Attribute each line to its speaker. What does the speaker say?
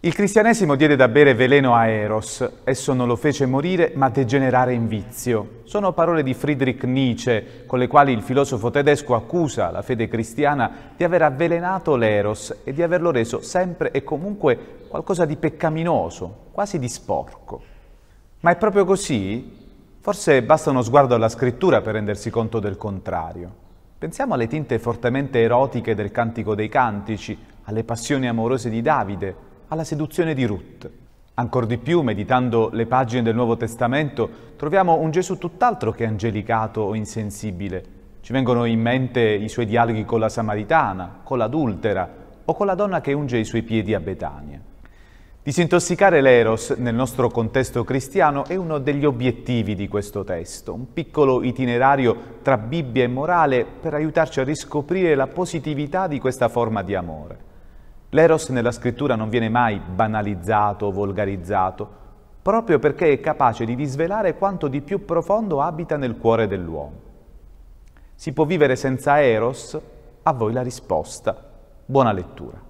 Speaker 1: Il cristianesimo diede da bere veleno a Eros, esso non lo fece morire ma degenerare in vizio. Sono parole di Friedrich Nietzsche, con le quali il filosofo tedesco accusa la fede cristiana di aver avvelenato l'Eros e di averlo reso sempre e comunque qualcosa di peccaminoso, quasi di sporco. Ma è proprio così? Forse basta uno sguardo alla scrittura per rendersi conto del contrario. Pensiamo alle tinte fortemente erotiche del Cantico dei Cantici, alle passioni amorose di Davide, alla seduzione di Ruth. Ancor di più, meditando le pagine del Nuovo Testamento, troviamo un Gesù tutt'altro che angelicato o insensibile. Ci vengono in mente i suoi dialoghi con la Samaritana, con l'adultera o con la donna che unge i suoi piedi a Betania. Disintossicare l'eros nel nostro contesto cristiano è uno degli obiettivi di questo testo, un piccolo itinerario tra Bibbia e morale per aiutarci a riscoprire la positività di questa forma di amore. L'eros nella scrittura non viene mai banalizzato o volgarizzato, proprio perché è capace di disvelare quanto di più profondo abita nel cuore dell'uomo. Si può vivere senza eros? A voi la risposta. Buona lettura.